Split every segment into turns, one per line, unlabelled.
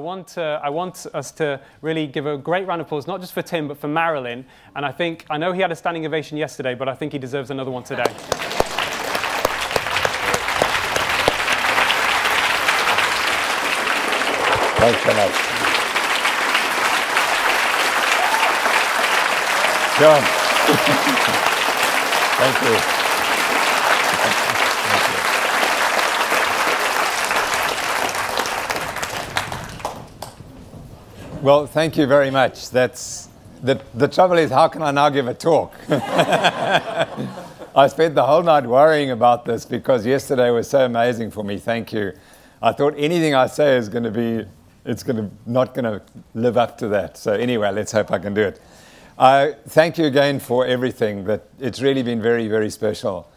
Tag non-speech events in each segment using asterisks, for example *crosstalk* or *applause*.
want, uh, I want us to really give a great round of applause, not just for Tim, but for Marilyn. And I think, I know he had a standing ovation yesterday, but I think he deserves another one today.
Thanks so much. John. *laughs* Thank you. Well, thank you very much. That's the, the trouble is, how can I now give a talk? *laughs* I spent the whole night worrying about this because yesterday was so amazing for me. Thank you. I thought anything I say is going to be, it's going to not going to live up to that. So anyway, let's hope I can do it. Uh, thank you again for everything. That it's really been very, very special.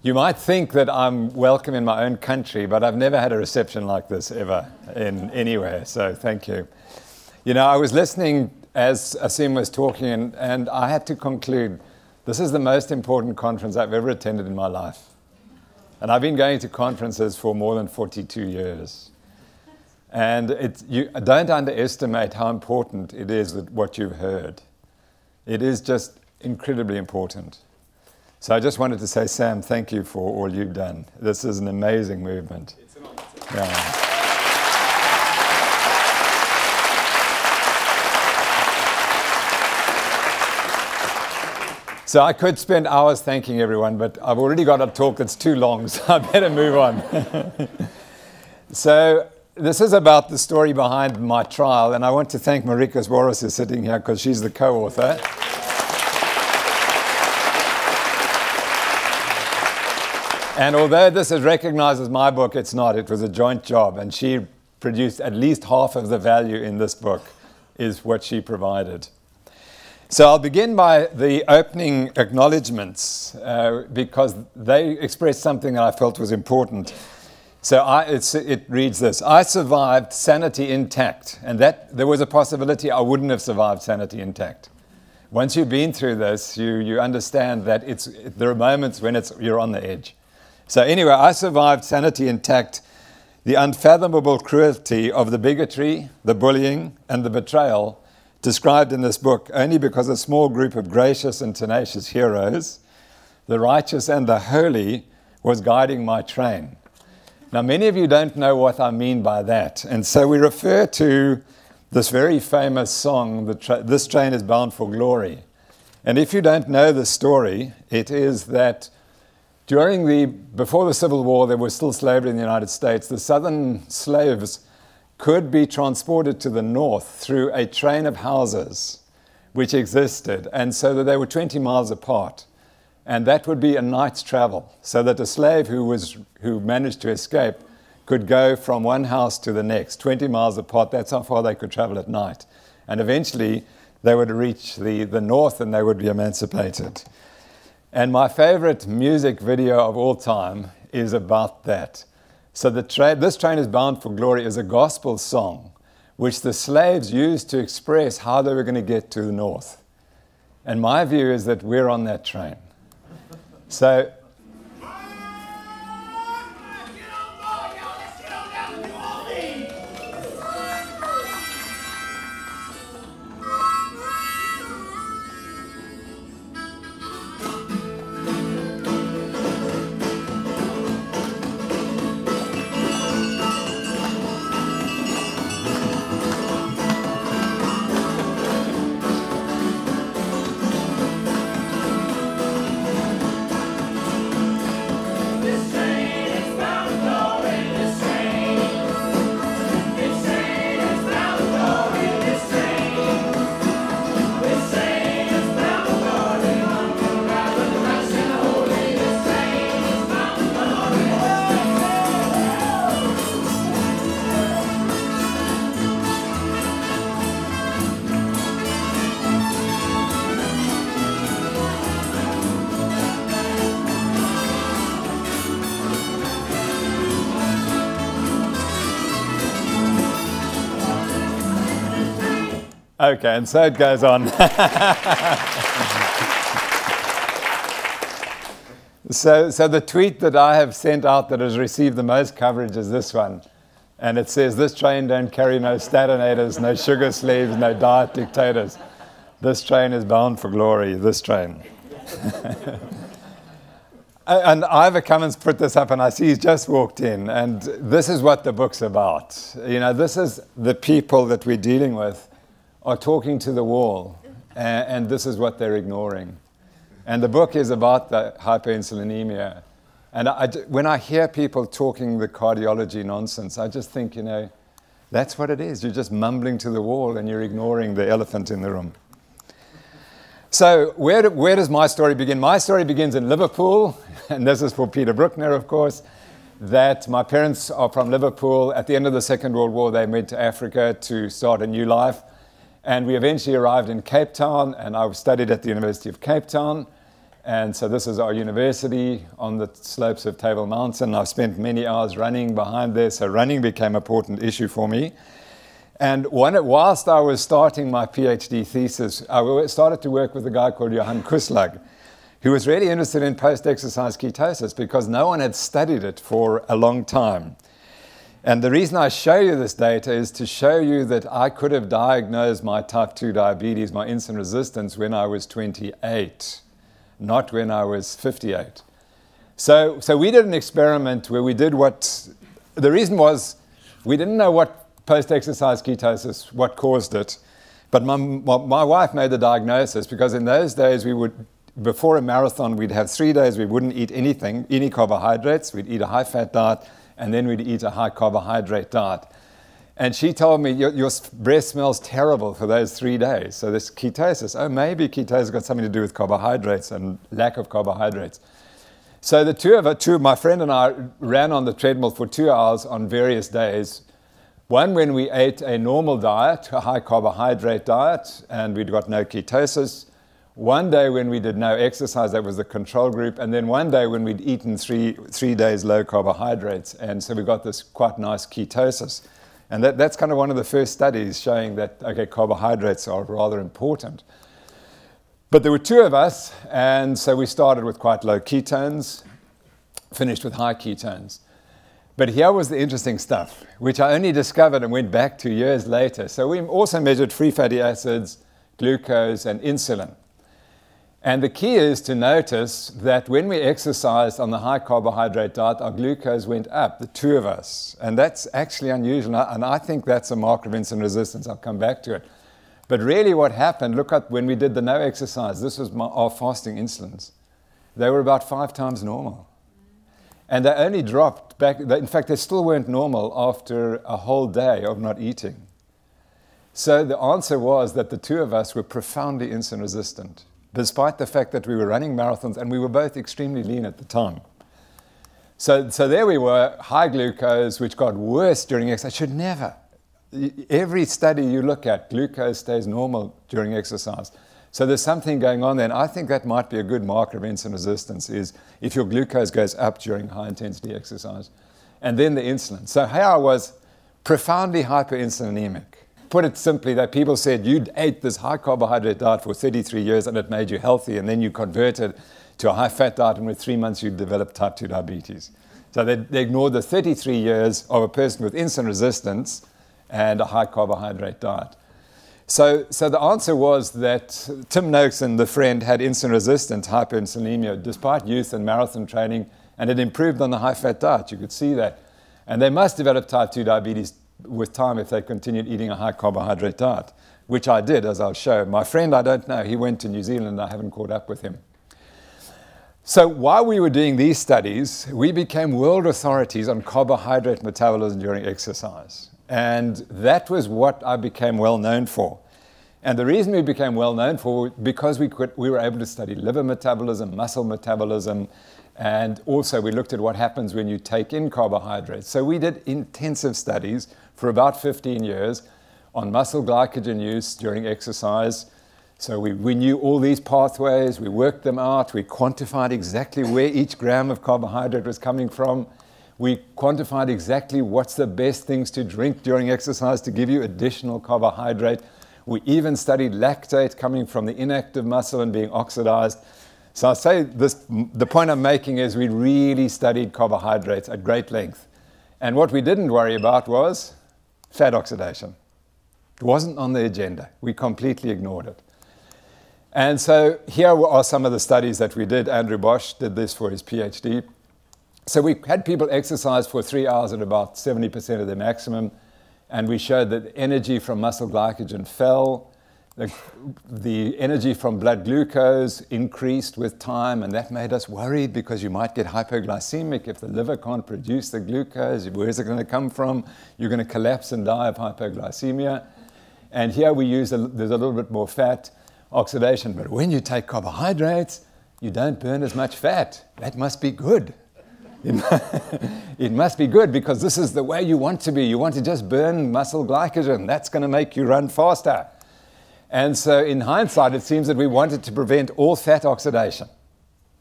You might think that I'm welcome in my own country, but I've never had a reception like this ever in anywhere. So thank you. You know, I was listening as Aseem was talking, and, and I had to conclude this is the most important conference I've ever attended in my life. And I've been going to conferences for more than 42 years. And it, you don't underestimate how important it is that what you've heard. It is just incredibly important. So I just wanted to say, Sam, thank you for all you've done. This is an amazing movement. It's an honor. Yeah. So I could spend hours thanking everyone, but I've already got a talk that's too long, *laughs* so I better move on. *laughs* so this is about the story behind my trial, and I want to thank Marika Sboros who's sitting here because she's the co-author. And although this is recognized as my book, it's not. It was a joint job, and she produced at least half of the value in this book is what she provided. So I'll begin by the opening acknowledgements uh, because they express something that I felt was important. So I, it reads this I survived sanity intact, and that there was a possibility I wouldn't have survived sanity intact. Once you've been through this, you, you understand that it's, there are moments when it's, you're on the edge. So, anyway, I survived sanity intact, the unfathomable cruelty of the bigotry, the bullying, and the betrayal described in this book only because a small group of gracious and tenacious heroes, the righteous and the holy, was guiding my train. Now, many of you don't know what I mean by that, and so we refer to this very famous song, This Train is Bound for Glory. And if you don't know the story, it is that during the, before the Civil War, there was still slavery in the United States. The Southern slaves could be transported to the north through a train of houses which existed, and so that they were 20 miles apart. And that would be a night's travel, so that a slave who, was, who managed to escape could go from one house to the next, 20 miles apart. That's how far they could travel at night. And eventually, they would reach the, the north and they would be emancipated. And my favorite music video of all time is about that. So tra- this train is bound for glory is a gospel song which the slaves used to express how they were going to get to the north. And my view is that we're on that train. So Okay, and so it goes on. so, so the tweet that I have sent out that has received the most coverage is this one. And it says, this train don't carry no statinators, no sugar sleeves, no diet dictators. This train is bound for glory, this train. *laughs* and Ivor Cummins put this up, and I see he's just walked in. And this is what the book's about. You know, this is the people that we're dealing with are talking to the wall, and, and this is what they're ignoring. And the book is about the hyperinsulinemia. And I, when I hear people talking the cardiology nonsense, I just think, you know, that's what it is. You're just mumbling to the wall and you're ignoring the elephant in the room. So, where, do, where does my story begin? My story begins in Liverpool, *laughs* and this is for Peter Brukner, of course. That my parents are from Liverpool. At the end of the Second World War, they went to Africa to start a new life. And we eventually arrived in Cape Town, and I studied at the University of Cape Town. And so, this is our university on the slopes of Table Mountain. I've spent many hours running behind there, so running became an important issue for me. And when, whilst I was starting my PhD thesis, I started to work with a guy called Johan Koeslag, who was really interested in post exercise ketosis because no one had studied it for a long time. And the reason I show you this data is to show you that I could have diagnosed my type 2 diabetes, my insulin resistance, when I was 28, not when I was 58. So, so we did an experiment where we did what the reason was we didn't know what post-exercise ketosis, what caused it. But my, my wife made the diagnosis because in those days we would, before a marathon, we'd have three days we wouldn't eat anything, any carbohydrates. We'd eat a high-fat diet, and then we'd eat a high-carbohydrate diet. And she told me, your, your, breath smells terrible for those three days. So this ketosis, oh, maybe ketosis got something to do with carbohydrates and lack of carbohydrates. So the two of us, two, my friend and I ran on the treadmill for two hours on various days one, when we ate a normal diet, a high carbohydrate diet, and we'd got no ketosis. One day when we did no exercise, that was the control group. And then one day when we'd eaten three, three days low carbohydrates. And so we got this quite nice ketosis. And that, that's kind of one of the first studies showing that, okay, carbohydrates are rather important. But there were two of us, and so we started with quite low ketones, finished with high ketones. But here was the interesting stuff, which I only discovered and went back to years later. So we also measured free fatty acids, glucose, and insulin. And the key is to notice that when we exercised on the high carbohydrate diet, our glucose went up, the two of us. And that's actually unusual. And I think that's a marker of insulin resistance. I'll come back to it. But really, what happened, look at when we did the no exercise, this was my, our fasting insulins. They were about five times normal. And they only dropped back, in fact, they still weren't normal after a whole day of not eating. So the answer was that the two of us were profoundly insulin resistant, despite the fact that we were running marathons and we were both extremely lean at the time. So, so there we were, high glucose, which got worse during exercise. I Should never. Every study you look at, glucose stays normal during exercise. So there's something going on there. And I think that might be a good marker of insulin resistance is if your glucose goes up during high intensity exercise. And then the insulin. So here I was profoundly hyperinsulinemic. Put it simply, that people said you ate this high carbohydrate diet for 33 years and it made you healthy, and then you converted to a high fat diet, and within three months you developed type 2 diabetes. So they, they ignored the 33 years of a person with insulin resistance and a high carbohydrate diet. So, so the answer was that Tim Noakes and the friend had insulin resistance, hyperinsulinemia despite youth and marathon training, and it improved on the high fat diet. You could see that. And they must develop type 2 diabetes with time if they continued eating a high carbohydrate diet, which I did, as I'll show. My friend, I don't know, he went to New Zealand, I haven't caught up with him. So while we were doing these studies, we became world authorities on carbohydrate metabolism during exercise. And that was what I became well known for. And the reason we became well known for because we, could, we were able to study liver metabolism, muscle metabolism, and also we looked at what happens when you take in carbohydrates. So we did intensive studies for about 15 years on muscle glycogen use during exercise. So we, we knew all these pathways, we worked them out, we quantified exactly where each gram of carbohydrate was coming from. We quantified exactly what's the best things to drink during exercise to give you additional carbohydrate we even studied lactate coming from the inactive muscle and being oxidized. So I say this, the point I'm making is we really studied carbohydrates at great length. And what we didn't worry about was fat oxidation. It wasn't on the agenda. We completely ignored it. And so here are some of the studies that we did. Andrew Bosch did this for his PhD. So we had people exercise for three hours at about 70% of their maximum, and we showed that energy from muscle glycogen fell, the, the, energy from blood glucose increased with time, and that made us worried because you might get hypoglycemic if the liver can't produce the glucose. Where's it going to come from? You're going to collapse and die of hypoglycemia. And here we use a, there's a little bit more fat oxidation, but when you take carbohydrates, you don't burn as much fat. That must be good. It, *laughs* must be good because this is the way you want to be. You want to just burn muscle glycogen. That's going to make you run faster. And so, in hindsight, it seems that we wanted to prevent all fat oxidation.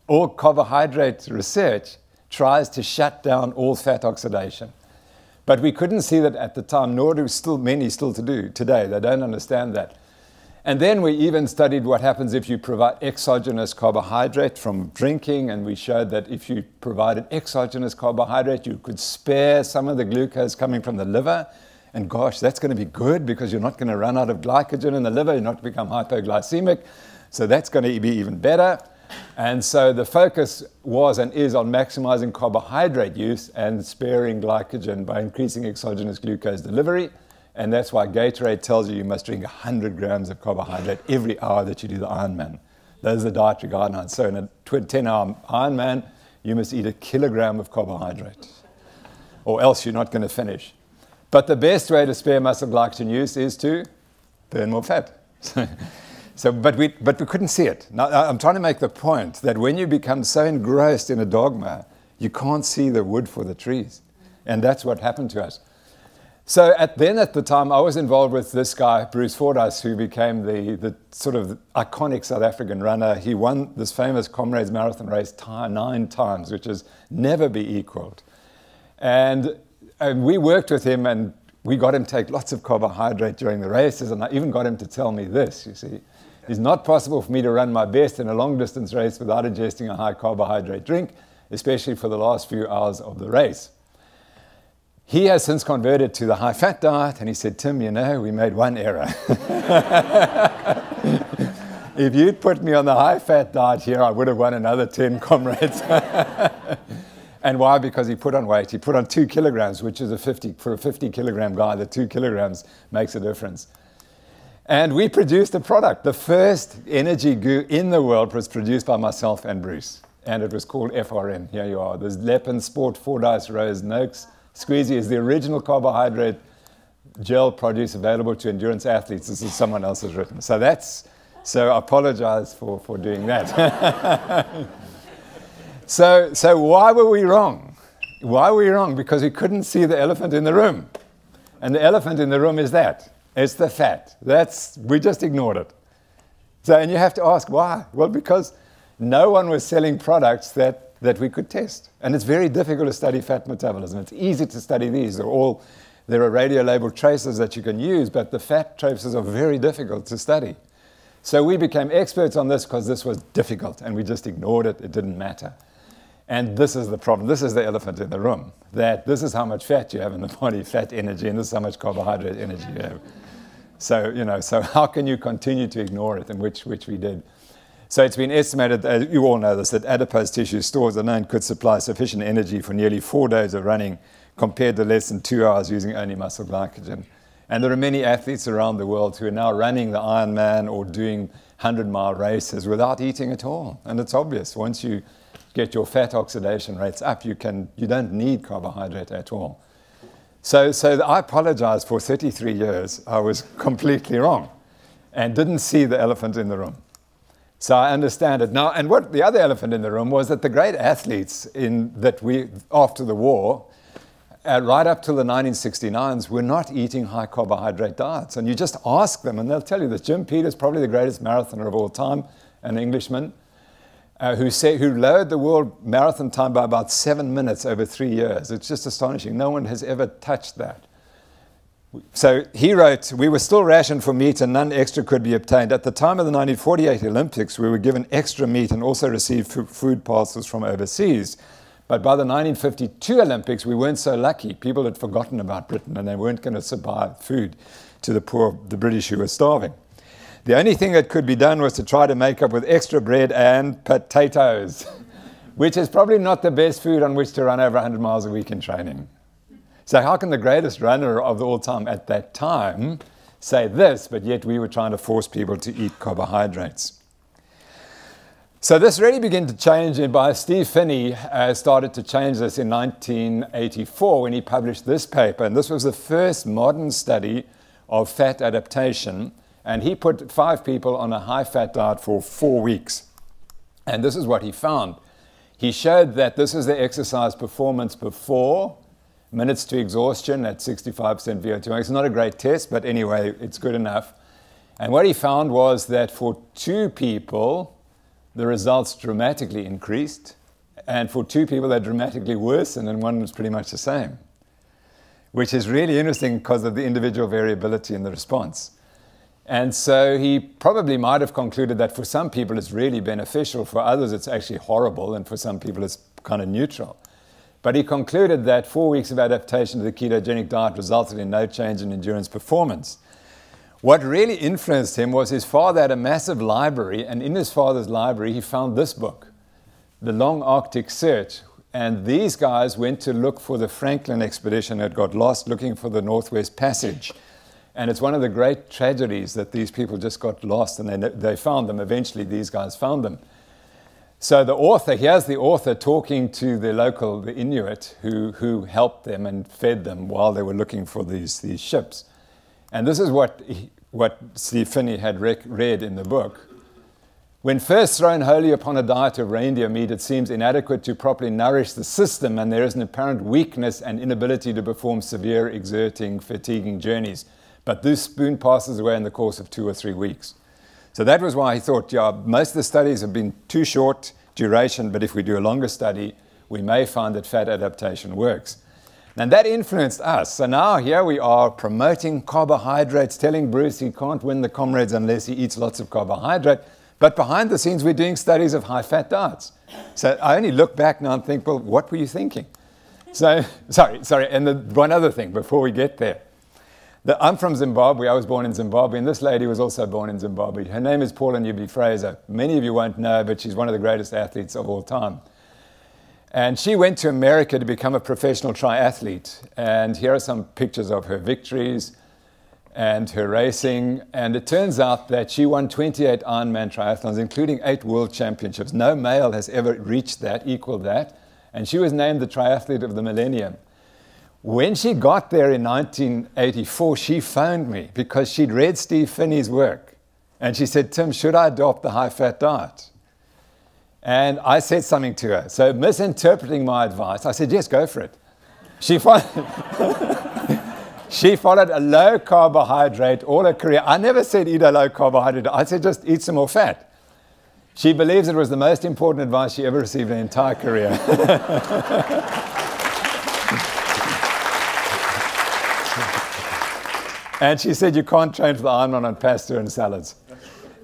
All carbohydrate research tries to shut down all fat oxidation. But we couldn't see that at the time, nor do still many still to do today. They don't understand that. And then we even studied what happens if you provide exogenous carbohydrate from drinking, and we showed that if you provided exogenous carbohydrate, you could spare some of the glucose coming from the liver. And gosh, that's going to be good because you're not going to run out of glycogen in the liver, you're not become hypoglycemic. So that's going to be even better. And so the focus was and is on maximizing carbohydrate use and sparing glycogen by increasing exogenous glucose delivery. And that's why Gatorade tells you you must drink 100 grams of carbohydrate every hour that you do the Ironman. Those are the dietary guidelines. So in a 10 hour Ironman, you must eat a kilogram of carbohydrate, or else you're not going to finish. But the best way to spare muscle glycogen use is to burn more fat. *laughs* so, but, we, but we couldn't see it. Now, I'm trying to make the point that when you become so engrossed in a dogma, you can't see the wood for the trees. And that's what happened to us. So at, then at the time, I was involved with this guy, Bruce Fordyce, who became the, the sort of iconic South African runner. He won this famous Comrades Marathon race nine times, which has never be equaled. And, and we worked with him and we got him to take lots of carbohydrate during the races. And I even got him to tell me this, you see. It's not possible for me to run my best in a long distance race without ingesting a high carbohydrate drink, especially for the last few hours of the race. He has since converted to the high fat diet, and he said, Tim, you know, we made one error. *laughs* if you'd put me on the high fat diet here, I would have won another 10 comrades. *laughs* and why? Because he put on weight. He put on two kilograms, which is a 50, for a 50 kilogram guy, the two kilograms makes a difference. And we produced a product. The first energy goo in the world was produced by myself and Bruce. And it was called FRN. Here you are. There's Leppin Sport, Fordyce, Rose, Noakes. Squeezy is the original carbohydrate gel produce available to endurance athletes. This is someone else has written. So that's, so I apologize for, for doing that. *laughs* so, so why were we wrong? Why were we wrong? Because we couldn't see the elephant in the room. And the elephant in the room is that. It's the fat. That's, we just ignored it. So, and you have to ask why? Well, because no one was selling products that that we could test. And it's very difficult to study fat metabolism. It's easy to study these. They're all, there are radio labeled traces that you can use, but the fat traces are very difficult to study. So we became experts on this because this was difficult and we just ignored it. It didn't matter. And this is the problem. This is the elephant in the room. That this is how much fat you have in the *laughs* body, fat energy, and this is how much carbohydrate energy you have. So, you know, so how can you continue to ignore it? And which, which we did. So it's been estimated, uh, you all know this, that adipose tissue stores alone could supply sufficient energy for nearly four days of running compared to less than two hours using only muscle glycogen. And there are many athletes around the world who are now running the Ironman or doing 100 mile races without eating at all. And it's obvious. Once you get your fat oxidation rates up, you, can, you don't need carbohydrate at all. So, so I apologize for 33 years. I was completely wrong and didn't see the elephant in the room. So I understand it now. And what the other elephant in the room was that the great athletes in that we after the war, uh, right up to the 1969s, were not eating high carbohydrate diets. And you just ask them, and they'll tell you that Jim Peters, probably the greatest marathoner of all time, an Englishman, uh, who, say, who lowered the world marathon time by about seven minutes over three years. It's just astonishing. No one has ever touched that. So he wrote, We were still rationed for meat and none extra could be obtained. At the time of the 1948 Olympics, we were given extra meat and also received food parcels from overseas. But by the 1952 Olympics, we weren't so lucky. People had forgotten about Britain and they weren't going to supply food to the poor, the British who were starving. The only thing that could be done was to try to make up with extra bread and potatoes, *laughs* which is probably not the best food on which to run over 100 miles a week in training. So, how can the greatest runner of all time at that time say this, but yet we were trying to force people to eat carbohydrates? So this really began to change, by Steve Phinney uh, started to change this in 1984 when he published this paper. And this was the first modern study of fat adaptation and he put five people on a high fat diet for four weeks. And this is what he found. He showed that this is the exercise performance before minutes to exhaustion at 65% VO2 It's not a great test, but anyway, it's good enough. And what he found was that for two people, the results dramatically increased. And for two people, they dramatically worsened, and one was pretty much the same, which is really interesting because of the individual variability in the response. And so he probably might have concluded that for some people it's really beneficial, for others it's actually horrible, and for some people it's kind of neutral. But he concluded that four weeks of adaptation to the ketogenic diet resulted in no change in endurance performance. What really influenced him was his father had a massive library, and in his father's library, he found this book, The Long Arctic Search. And these guys went to look for the Franklin expedition that got lost looking for the Northwest Passage. And it's one of the great tragedies that these people just got lost and they, they found them. Eventually, these guys found them. So the author, here's the author talking to the local, the Inuit, who, who helped them and fed them while they were looking for these, these ships. And this is what, he, what Steve Phinney had read in the book. When first thrown wholly upon a diet of reindeer meat, it seems inadequate to properly nourish the system, and there is an apparent weakness and inability to perform severe, exerting, fatiguing journeys. But this spoon passes away in the course of two or three weeks. So that was why he thought, yeah, most of the studies have been too short duration, but if we do a longer study, we may find that fat adaptation works. And that influenced us. So now here we are promoting carbohydrates, telling Bruce he can't win the comrades unless he eats lots of carbohydrate. But behind the scenes, we're doing studies of high fat diets. So I only look back now and think, well, what were you thinking? So, *laughs* sorry, sorry. And the, one other thing before we get there. The, I'm from Zimbabwe. I was born in Zimbabwe, and this lady was also born in Zimbabwe. Her name is Paula Newby Fraser. Many of you won't know, but she's one of the greatest athletes of all time. And she went to America to become a professional triathlete. And here are some pictures of her victories and her racing. And it turns out that she won 28 Ironman triathlons, including eight world championships. No male has ever reached that, equaled that. And she was named the triathlete of the millennium. When she got there in 1984, she phoned me because she'd read Steve Phinney's work. And she said, Tim, should I adopt the high fat diet? And I said something to her. So, misinterpreting my advice, I said, yes, go for it. She followed, *laughs* she followed a low carbohydrate all her career. I never said eat a low carbohydrate. I said just eat some more fat. She believes it was the most important advice she ever received in her entire career. *laughs* And she said, You can't change the Ironman on pasta and salads.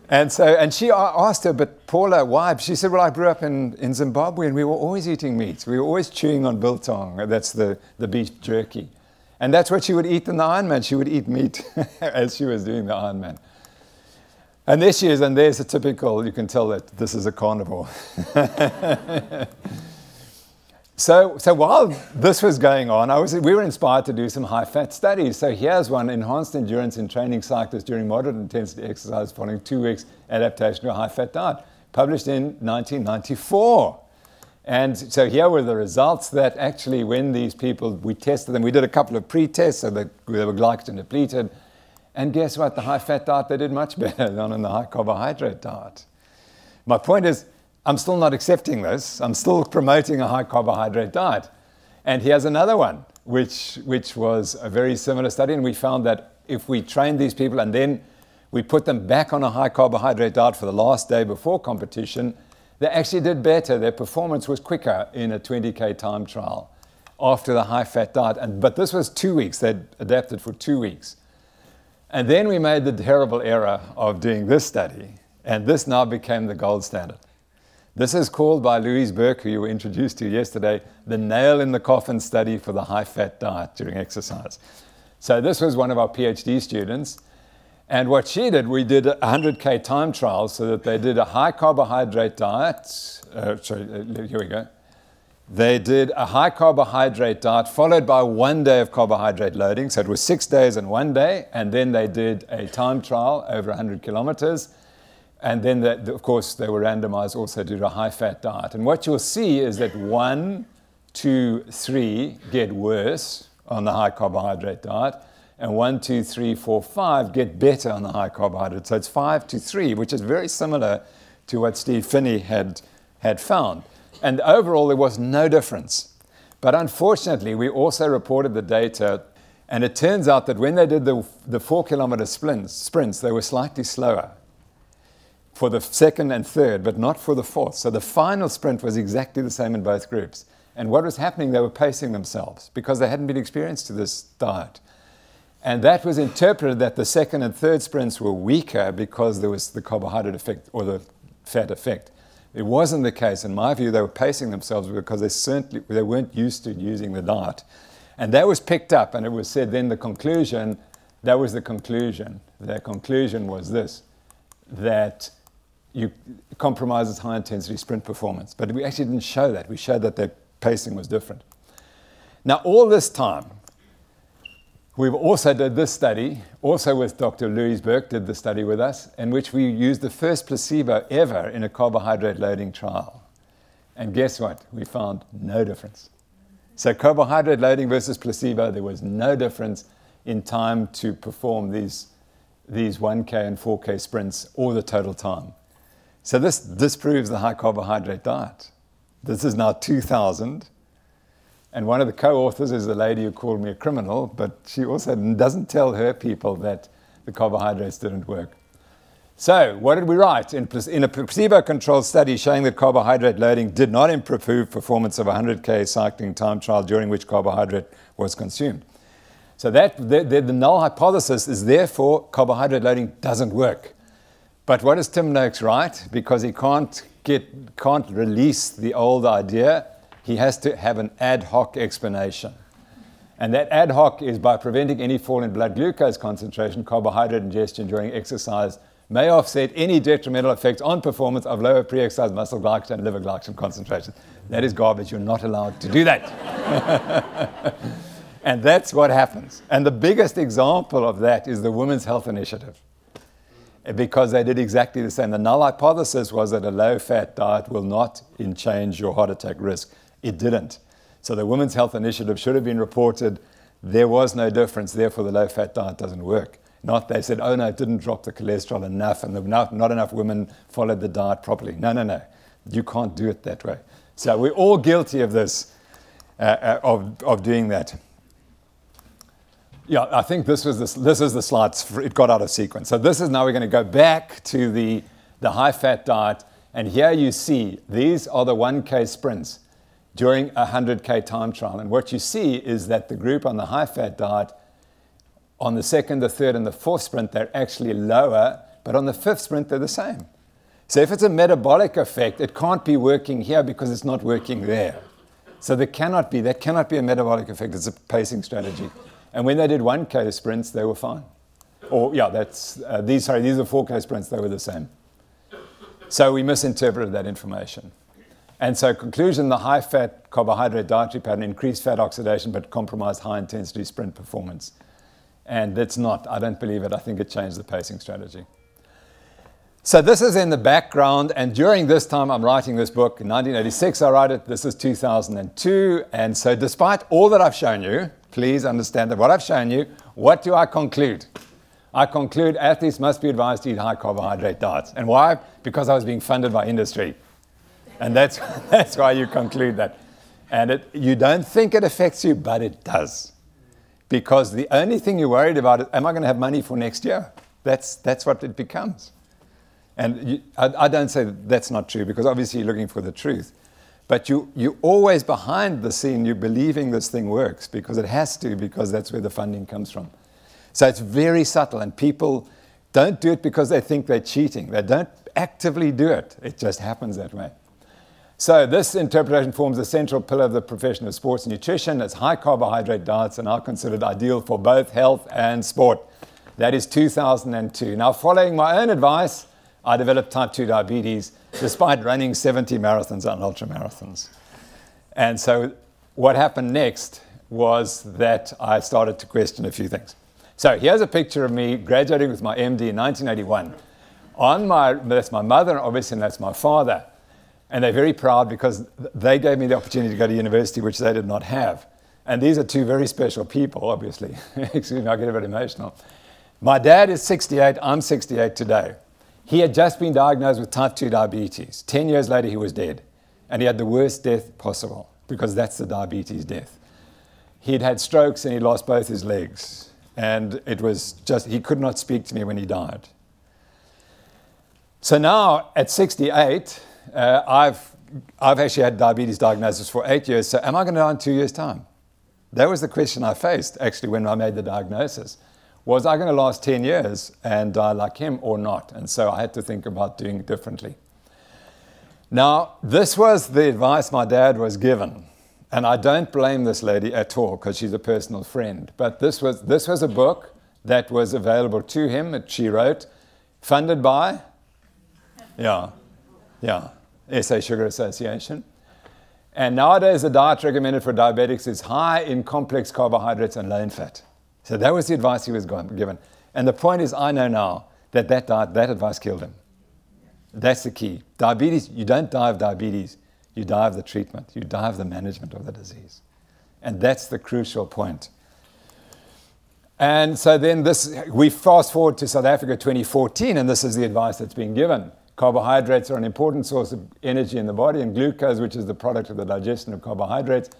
And so, and she asked her, but Paula, why? She said, well, I grew up in, in Zimbabwe and we were always eating meat. We were always chewing on biltong. That's the, the beef jerky. And that's what she would eat in the Ironman. She would eat meat *laughs* as she was doing the Ironman. And there she is, and there's a typical, you can tell that this is a carnivore. *laughs* So, so while this was going on, I was, we were inspired to do some high fat studies. So here's one enhanced endurance in training cyclists during moderate intensity exercise following two weeks adaptation to a high fat diet, published in 1994. And so here were the results that actually, when these people, we tested them, we did a couple of pre tests so that they were glycogen depleted. And guess what? The high fat diet, they did much *laughs* better than on the high carbohydrate diet. My point is, I'm still not accepting this. I'm still promoting a high carbohydrate diet. And here's another one, which, which was a very similar study. And we found that if we trained these people and then we put them back on a high carbohydrate diet for the last day before competition, they actually did better. Their performance was quicker in a 20K time trial after the high fat diet. And, but this was two weeks, they'd adapted for two weeks. And then we made the terrible error of doing this study, and this now became the gold standard. This is called by Louise Burke, who you were introduced to yesterday, the nail in the coffin study for the high fat diet during exercise. So, this was one of our PhD students. And what she did, we did a 100K time trial so that they did a high carbohydrate diet. Uh, sorry, uh, here we go. They did a high carbohydrate diet followed by one day of carbohydrate loading. So it was six days and one day. And then they did a time trial over 100 kilometers. And then, of course, they were randomized also to a high fat diet. And what you'll see is that one, two, three get worse on the high carbohydrate diet. And one, two, three, four, five get better on the high carbohydrate. So it's five to three, which is very similar to what Steve Phinney had, had found. And overall, there was no difference. But unfortunately, we also reported the data, and it turns out that when they did the, the four kilometer sprints, sprints, they were slightly slower for the second and third, but not for the fourth. So the final sprint was exactly the same in both groups. And what was happening, they were pacing themselves because they hadn't been experienced to this diet. And that was interpreted that the second and third sprints were weaker because there was the carbohydrate effect or the fat effect. It wasn't the case. In my view, they were pacing themselves because they certainly they weren't used to using the diet. And that was picked up, and it was said then the conclusion, that was the conclusion. Their conclusion was this, that you compromises high intensity sprint performance. But we actually didn't show that. We showed that their pacing was different. Now, all this time, We've also did this study, also with Dr. Louise Burke did the study with us, in which we used the first placebo ever in a carbohydrate loading trial. And guess what? We found no difference. So carbohydrate loading versus placebo, there was no difference in time to perform these, these 1K and 4K sprints or the total time. So this disproves the high carbohydrate diet. This is now 2000 and one of the co authors is the lady who called me a criminal, but she also doesn't tell her people that the carbohydrates didn't work. So, what did we write? In, in a placebo controlled study showing that carbohydrate loading did not improve performance of a 100K cycling time trial during which carbohydrate was consumed. So, that, the, the, the null hypothesis is therefore carbohydrate loading doesn't work. But what does Tim Noakes write? Because he can't, get, can't release the old idea he has to have an ad hoc explanation. And that ad hoc is by preventing any fall in blood glucose concentration, carbohydrate ingestion during exercise may offset any detrimental effects on performance of lower pre exercise muscle glycogen and liver glycogen concentration. That is garbage. You're not allowed to do that. *laughs* and that's what happens. And the biggest example of that is the Women's Health Initiative. Because they did exactly the same. The null hypothesis was that a low fat diet will not change your heart attack risk. It didn't. So the Women's Health Initiative should have been reported. There was no difference, therefore the low fat diet doesn't work. Not they said, oh no, it didn't drop the cholesterol enough and not, not enough women followed the diet properly. No, no, no. You can't do it that way. So we're all guilty of this, uh, uh, of, of doing that. Yeah, I think this was the, this is the slides. it got out of sequence. So this is now we're going to go back to the, the high fat diet. And here you see these are the 1K sprints during a 100K time trial. And what you see is that the group on the high fat diet, on the second, the third, and the fourth sprint, they're actually lower, but on the fifth sprint, they're the same. So if it's a metabolic effect, it can't be working here because it's not working there. So there cannot be, that cannot be a metabolic effect, it's a pacing strategy. And when they did 1K sprints, they were fine. Or, yeah, that's, uh, these, sorry, these are 4K sprints, they were the same. So we misinterpreted that information. And so, conclusion the high fat carbohydrate dietary pattern increased fat oxidation but compromised high intensity sprint performance. And that's not, I don't believe it. I think it changed the pacing strategy. So, this is in the background. And during this time, I'm writing this book. In 1986, I write it. This is 2002. And so, despite all that I've shown you, please understand that what I've shown you, what do I conclude? I conclude athletes must be advised to eat high carbohydrate diets. And why? Because I was being funded by industry. And that's, *laughs* that's why you conclude that. And it, you don't think it affects you, but it does. Because the only thing you're worried about is, am I going to have money for next year? That's, that's what it becomes. And you, I, I, don't say that that's not true, because obviously you're looking for the truth. But you, you're always behind the scene, you're believing this thing works, because it has to, because that's where the funding comes from. So it's very subtle, and people don't do it because they think they're cheating. They don't actively do it, it just happens that way. So this interpretation forms the central pillar of the profession of sports nutrition. It's high carbohydrate diets and are now considered ideal for both health and sport. That is 2002. Now, following my own advice, I developed type 2 diabetes despite running 70 marathons and ultra marathons. And so what happened next was that I started to question a few things. So here's a picture of me graduating with my MD in 1981. On my, that's my mother, obviously, and that's my father. And they're very proud because they gave me the opportunity to go to university, which they did not have. And these are two very special people, obviously. *laughs* Excuse me, I get a bit emotional. My dad is 68, I'm 68 today. He had just been diagnosed with type 2 diabetes. 10 years later, he was dead. And he had the worst death possible because that's the diabetes death. He'd had strokes and he lost both his legs. And it was just, he could not speak to me when he died. So now at 68, uh, I've, I've actually had diabetes diagnosis for eight years, so am I going to die in two years' time? That was the question I faced actually when I made the diagnosis. Was I going to last 10 years and die like him or not? And so I had to think about doing differently. Now, this was the advice my dad was given. And I don't blame this lady at all because she's a personal friend. But this was, this was a book that was available to him that she wrote, funded by, yeah, yeah, SA Sugar Association. And nowadays, the diet recommended for diabetics is high in complex carbohydrates and low in fat. So that was the advice he was given. And the point is, I know now that that, diet, that advice killed him. That's the key. Diabetes, you don't die of diabetes, you die of the treatment, you die of the management of the disease. And that's the crucial point. And so then this, we fast forward to South Africa 2014, and this is the advice that's being given. Carbohydrates are an important source of energy in the body, and glucose, which is the product of the digestion of carbohydrates,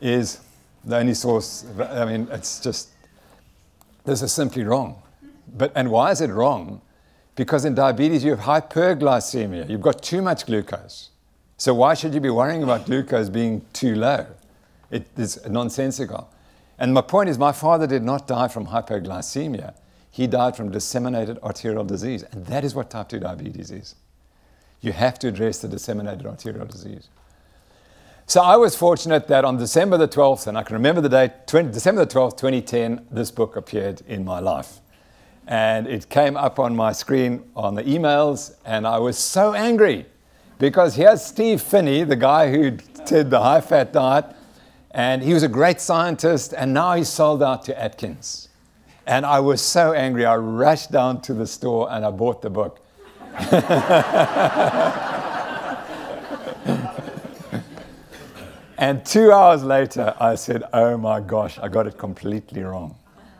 is the only source. I mean, it's just, this is simply wrong. But, and why is it wrong? Because in diabetes, you have hyperglycemia. You've got too much glucose. So why should you be worrying about glucose being too low? It is nonsensical. And my point is, my father did not die from hyperglycemia. He died from disseminated arterial disease. And that is what type 2 diabetes is. You have to address the disseminated arterial disease. So I was fortunate that on December the 12th, and I can remember the date, 20, December the 12th, 2010, this book appeared in my life. And it came up on my screen on the emails, and I was so angry because here's Steve Phinney, the guy who did the high fat diet, and he was a great scientist, and now he's sold out to Atkins. And I was so angry, I rushed down to the store and I bought the book. *laughs* and two hours later, I said, Oh my gosh, I got it completely wrong.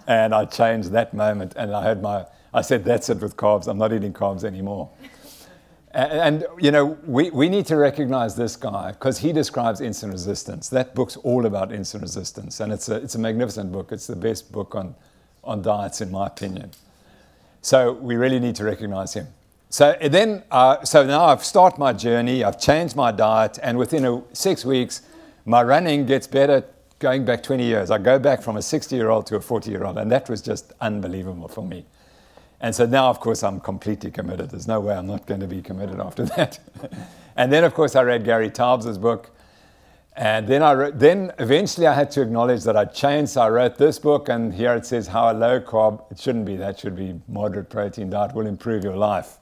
And I changed that moment and I had my, I said, That's it with carbs. I'm not eating carbs anymore. And, and, you know, we, we need to recognize this guy because he describes insulin resistance. That book's all about insulin resistance, and it's a, it's a magnificent book. It's the best book on on diets, in my opinion. So we really need to recognize him. So then, uh, so now I've started my journey. I've changed my diet, and within a, six weeks, my running gets better. Going back 20 years, I go back from a 60-year-old to a 40-year-old, and that was just unbelievable for me. And so now, of course, I'm completely committed. There's no way I'm not going to be committed after that. *laughs* and then, of course, I read Gary Taubes' book, and then, I then eventually I had to acknowledge that I'd changed. So I wrote this book, and here it says how a low carb, it shouldn't be that, should be moderate protein diet will improve your life.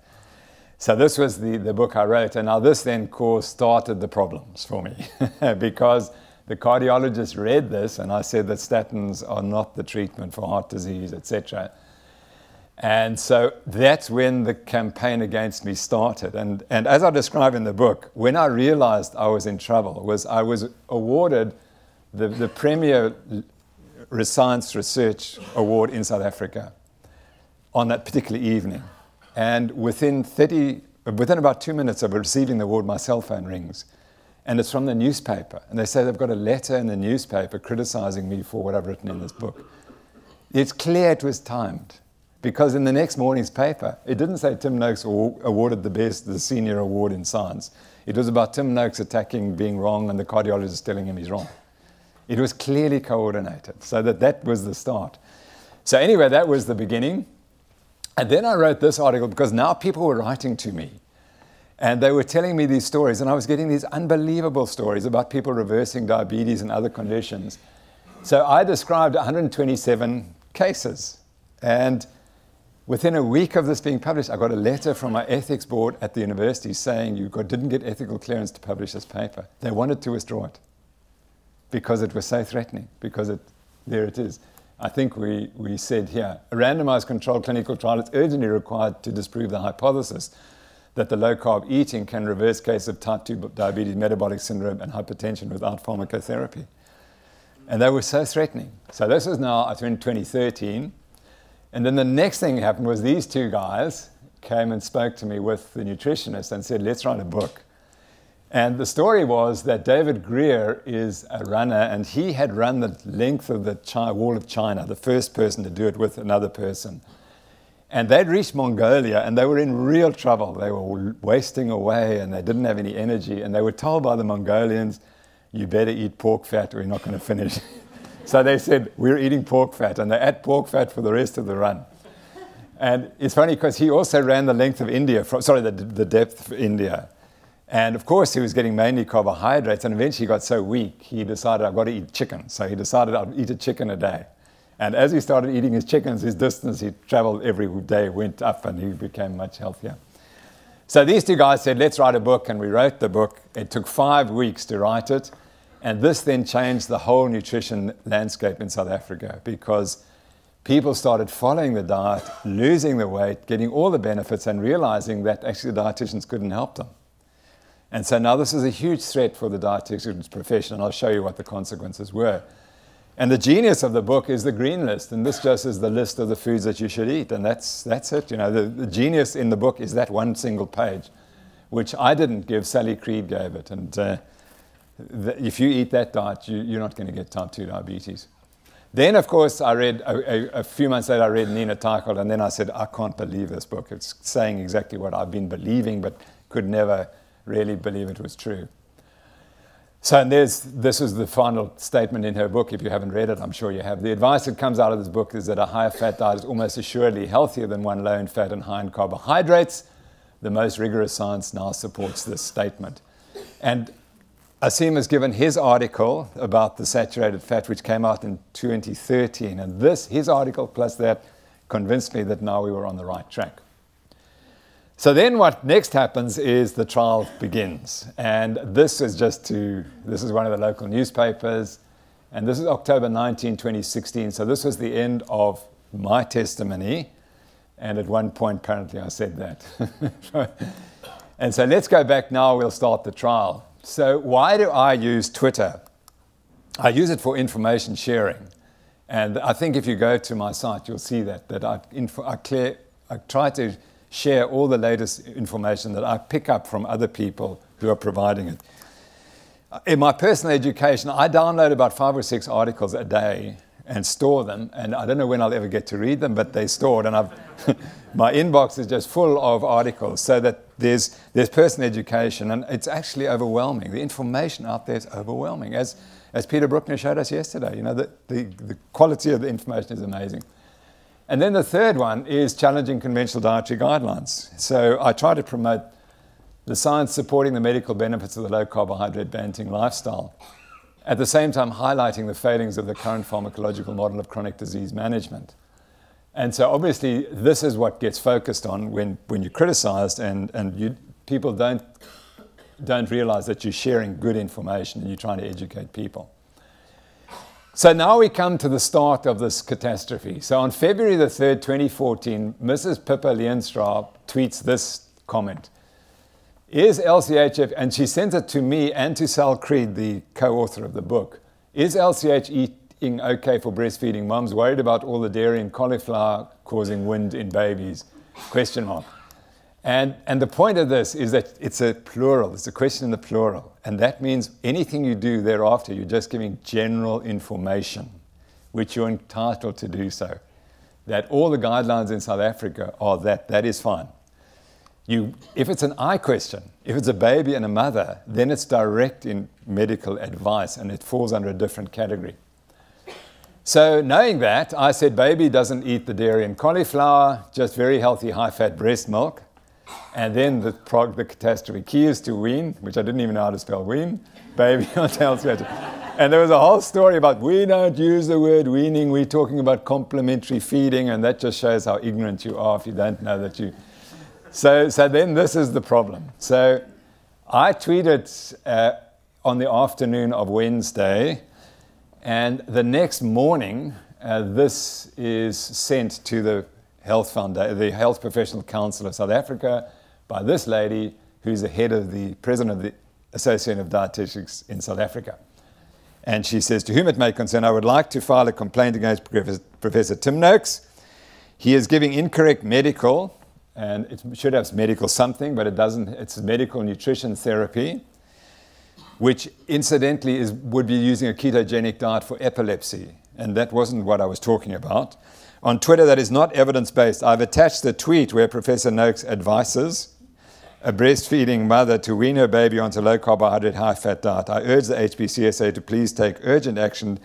So this was the, the book I wrote. And now this then, course, started the problems for me *laughs* because the cardiologist read this, and I said that statins are not the treatment for heart disease, etc. And so that's when the campaign against me started. And, and as I describe in the book, when I realized I was in trouble, was I was awarded the, the Premier Science Research Award in South Africa on that particular evening. And within 30, within about two minutes of receiving the award, my cell phone rings. And it's from the newspaper. And they say they've got a letter in the newspaper criticizing me for what I've written in this book. It's clear it was timed because in the next morning's paper, it didn't say Tim Noakes awarded the best, the senior award in science. It was about Tim Noakes attacking being wrong and the cardiologist telling him he's wrong. It was clearly coordinated, so that that was the start. So anyway, that was the beginning. And then I wrote this article because now people were writing to me. And they were telling me these stories, and I was getting these unbelievable stories about people reversing diabetes and other conditions. So I described 127 cases. And within a week of this being published, I got a letter from my ethics board at the university saying you didn't get ethical clearance to publish this paper. They wanted to withdraw it because it was so threatening, because it, there it is. I think we, we said here a randomized controlled clinical trial is urgently required to disprove the hypothesis that the low carb eating can reverse case of type 2 diabetes, metabolic syndrome, and hypertension without pharmacotherapy. And they were so threatening. So this was now I in 2013. And then the next thing happened was these two guys came and spoke to me with the nutritionist and said, let's write a book. And the story was that David Grier is a runner, and he had run the length of the wall of China, the first person to do it with another person. And they'd reached Mongolia and they were in real trouble. They were wasting away and they didn't have any energy. And they were told by the Mongolians, you better eat pork fat or you're not going to finish. *laughs* so they said, we're eating pork fat. And they ate pork fat for the rest of the run. And it's funny because he also ran the length of India, from, sorry, the, the depth of India. And of course, he was getting mainly carbohydrates. And eventually, he got so weak, he decided, I've got to eat chicken. So he decided, I'll eat a chicken a day. And as he started eating his chickens, his distance he traveled every day went up and he became much healthier. So these two guys said, let's write a book. And we wrote the book. It took five weeks to write it. And this then changed the whole nutrition landscape in South Africa because people started following the diet, losing the weight, getting all the benefits, and realizing that actually the dietitians couldn't help them. And so now this is a huge threat for the dietitians profession, and I'll show you what the consequences were. And the genius of the book is the green list, and this just is the list of the foods that you should eat, and that's, that's it. You know, the, the genius in the book is that one single page, which I didn't give, Sally Creed gave it. And uh, the, if you eat that diet, you, you're not going to get type 2 diabetes. Then, of course, I read, a, a, a, few months later, I read Nina Teicholz, and then I said, I can't believe this book. It's saying exactly what I've been believing, but could never really believe it was true. So, and there's, this is the final statement in her book. If you haven't read it, I'm sure you have. The advice that comes out of this book is that a higher fat diet is almost assuredly healthier than one low in fat and high in carbohydrates. The most rigorous science now supports this statement. And Aseem has given his article about the saturated fat, which came out in 2013. And this, his article plus that, convinced me that now we were on the right track. So then what next happens is the trial begins. And this is just to, this is one of the local newspapers. And this is October 19, 2016. So this was the end of my testimony. And at one point, apparently, I said that. *laughs* and so let's go back now. We'll start the trial. So, why do I use Twitter? I use it for information sharing. And I think if you go to my site, you'll see that, that I, I, clear, I try to share all the latest information that I pick up from other people who are providing it. In my personal education, I download about five or six articles a day and store them. And I don't know when I'll ever get to read them, but they're stored. And *laughs* my inbox is just full of articles so that there's, there's personal education. And it's actually overwhelming. The information out there is overwhelming. As, as Peter Brukner showed us yesterday, you know, the, the, the quality of the information is amazing. And then the third one is challenging conventional dietary guidelines. So I try to promote the science supporting the medical benefits of the low carbohydrate Banting lifestyle, at the same time highlighting the failings of the current pharmacological model of chronic disease management. And so obviously this is what gets focused on when, when you're criticized and, and you, people don't, don't realize that you're sharing good information and you're trying to educate people. So now we come to the start of this catastrophe. So on February the 3rd, 2014, Mrs. Pippa Leenstra tweets this comment. Is LCHF, and she sent it to me and to Sal Creed, the co-author of the book, is LCH eating okay for breastfeeding moms worried about all the dairy and cauliflower causing wind in babies? Question mark. And, and the point of this is that it's a plural, it's a question in the plural. And that means anything you do thereafter, you're just giving general information, which you're entitled to do so. That all the guidelines in South Africa are that, that is fine. You, if it's an I question, if it's a baby and a mother, then it's direct in medical advice and it falls under a different category. So, knowing that, I said baby doesn't eat the dairy and cauliflower, just very healthy high fat breast milk. And then the, prog- the catastrophe key is to wean, which I didn't even know how to spell wean, baby *laughs* tail scratcher. And there was a whole story about we don't use the word weaning, we're talking about complementary feeding, and that just shows how ignorant you are if you don't know that you. So, so then this is the problem. So I tweeted uh, on the afternoon of Wednesday, and the next morning, uh, this is sent to the Health Foundation, the Health Professional Council of South Africa, by this lady who's the head of the president of the Association of Dietetics in South Africa. And she says, To whom it may concern, I would like to file a complaint against Professor Tim Noakes. He is giving incorrect medical, and it should have medical something, but it doesn't. It's medical nutrition therapy, which incidentally is, would be using a ketogenic diet for epilepsy. And that wasn't what I was talking about. On Twitter, that is not evidence based. I've attached the tweet where Professor Noakes advises a breastfeeding mother to wean her baby onto low carbohydrate, high fat diet. I urge the HPCSA to please take urgent action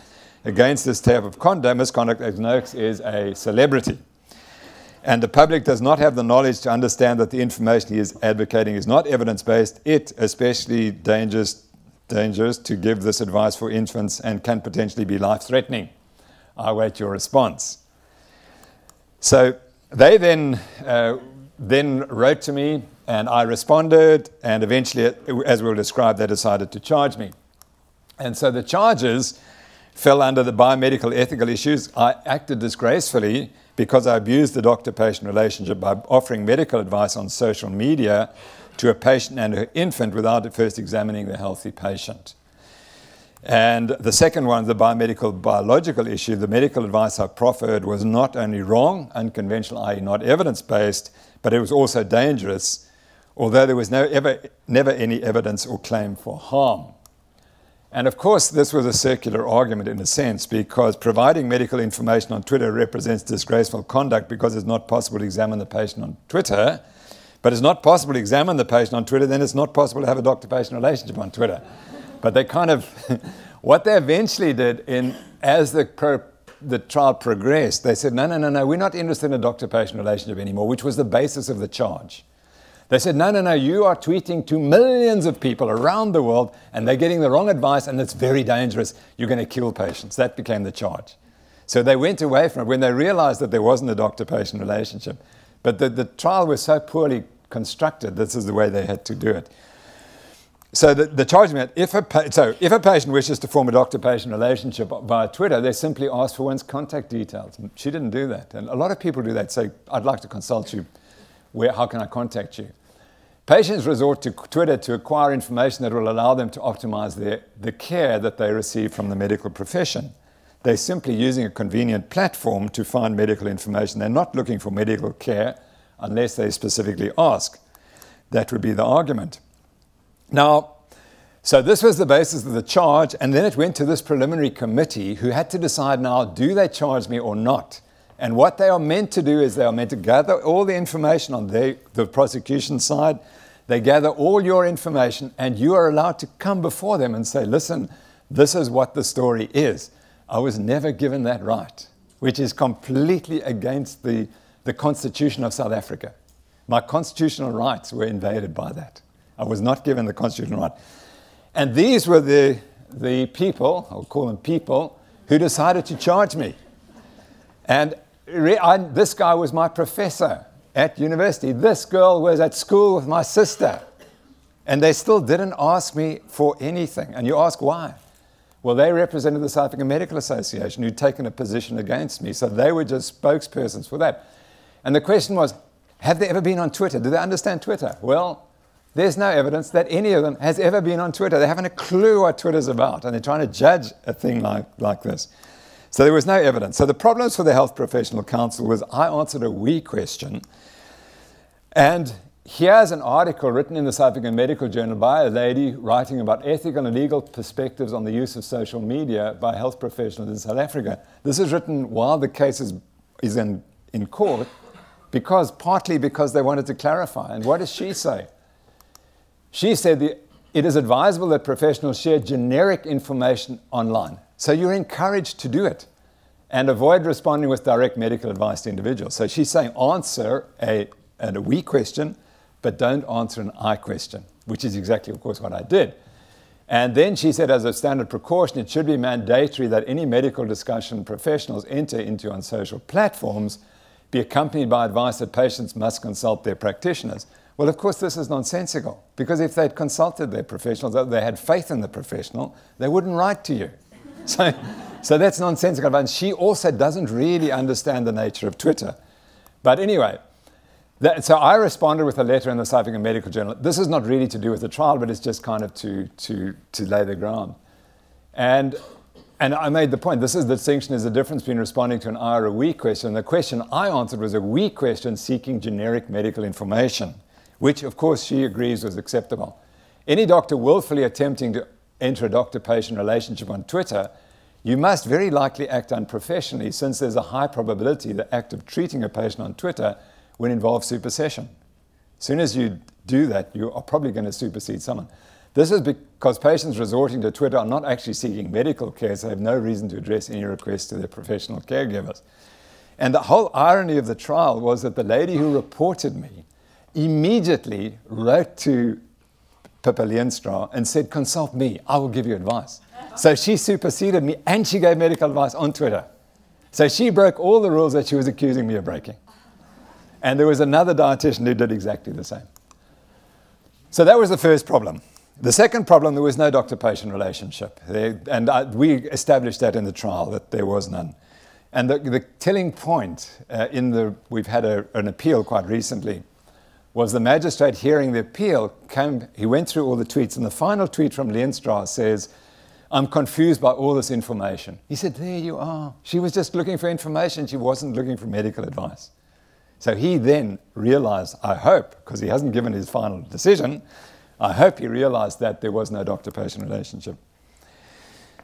against this type of conduct, misconduct, as Noakes is a celebrity. And the public does not have the knowledge to understand that the information he is advocating is not evidence based. It, especially dangerous, dangerous to give this advice for infants and can potentially be life threatening. I await your response. So they then, uh, then wrote to me and I responded, and eventually, as we'll describe, they decided to charge me. And so the charges fell under the biomedical ethical issues. I acted disgracefully because I abused the doctor patient relationship by offering medical advice on social media to a patient and her infant without first examining the healthy patient. And the second one, the biomedical biological issue, the medical advice I proffered was not only wrong, unconventional, i.e., not evidence based, but it was also dangerous although there was no ever, never any evidence or claim for harm. And of course, this was a circular argument in a sense because providing medical information on Twitter represents disgraceful conduct because it's not possible to examine the patient on Twitter. But it's not possible to examine the patient on Twitter, then it's not possible to have a doctor patient relationship on Twitter. But they kind of, *laughs* what they eventually did in, as the, pro, the trial progressed, they said, no, no, no, no, we're not interested in a doctor patient relationship anymore, which was the basis of the charge. They said, no, no, no, you are tweeting to millions of people around the world and they're getting the wrong advice and it's very dangerous. You're going to kill patients. That became the charge. So they went away from it when they realized that there wasn't a doctor patient relationship. But the, the trial was so poorly constructed, this is the way they had to do it. So the, the charge meant if a, so if a patient wishes to form a doctor-patient relationship via Twitter, they simply ask for one's contact details. She didn't do that. And a lot of people do that, say, I'd like to consult you where, how can I contact you? Patients resort to Twitter to acquire information that will allow them to optimize their, the care that they receive from the medical profession. They're simply using a convenient platform to find medical information. They're not looking for medical care unless they specifically ask. That would be the argument. Now, so this was the basis of the charge, and then it went to this preliminary committee who had to decide now do they charge me or not? And what they are meant to do is they are meant to gather all the information on the, the prosecution side. They gather all your information, and you are allowed to come before them and say, listen, this is what the story is. I was never given that right, which is completely against the, the Constitution of South Africa. My constitutional rights were invaded by that. I was not given the constitutional right. And these were the, the people, I'll call them people, who decided to charge me. And I, this guy was my professor at university. This girl was at school with my sister. And they still didn't ask me for anything. And you ask why? Well, they represented the South African Medical Association who'd taken a position against me. So they were just spokespersons for that. And the question was have they ever been on Twitter? Do they understand Twitter? Well, there's no evidence that any of them has ever been on Twitter. They haven't a clue what Twitter's about. And they're trying to judge a thing like, like this. So there was no evidence. So the problems for the Health Professional Council was I answered a we question. And here's an article written in the South African Medical Journal by a lady writing about ethical and legal perspectives on the use of social media by health professionals in South Africa. This is written while the case is, is in, in court, because partly because they wanted to clarify. And what does she say? She said it is advisable that professionals share generic information online. So you're encouraged to do it and avoid responding with direct medical advice to individuals. So she's saying answer a, a we question, but don't answer an I question, which is exactly, of course, what I did. And then she said, as a standard precaution, it should be mandatory that any medical discussion professionals enter into on social platforms be accompanied by advice that patients must consult their practitioners. Well, of course, this is nonsensical because if they'd consulted their professionals, uh, they had faith in the professional, they wouldn't write to you. *laughs* So, so that's nonsensical. And she also doesn't really understand the nature of Twitter. But anyway, that, so I responded with a letter in the South African Medical Journal. This is not really to do with the trial, but it's just kind of to, to, to lay the ground. And, and I made the point, this is the distinction, is the difference between responding to an I or a we question. The question I answered was a we question seeking generic medical information, which of course she agrees was acceptable. Any doctor willfully attempting to enter a doctor-patient relationship on Twitter, you must very likely act unprofessionally since there's a high probability the act of treating a patient on Twitter will involve supersession. As soon as you do that, you are probably going to supersede someone. This is because patients resorting to Twitter are not actually seeking medical care, so they have no reason to address any requests to their professional caregivers. And the whole irony of the trial was that the lady who reported me immediately wrote to Pippa Leenstra and said, Consult me, I will give you advice. So she superseded me and she gave medical advice on Twitter. So she broke all the rules that she was accusing me of breaking. And there was another dietitian who did exactly the same. So that was the first problem. The second problem, there was no doctor patient relationship. And we established that in the trial, that there was none. And the, the telling point uh, in the, we've had a, an appeal quite recently, was the magistrate hearing the appeal, came, he went through all the tweets, and the final tweet from Leenstra says, I'm confused by all this information. He said, There you are. She was just looking for information, she wasn't looking for medical advice. So he then realized, I hope, because he hasn't given his final decision, I hope he realized that there was no doctor patient relationship.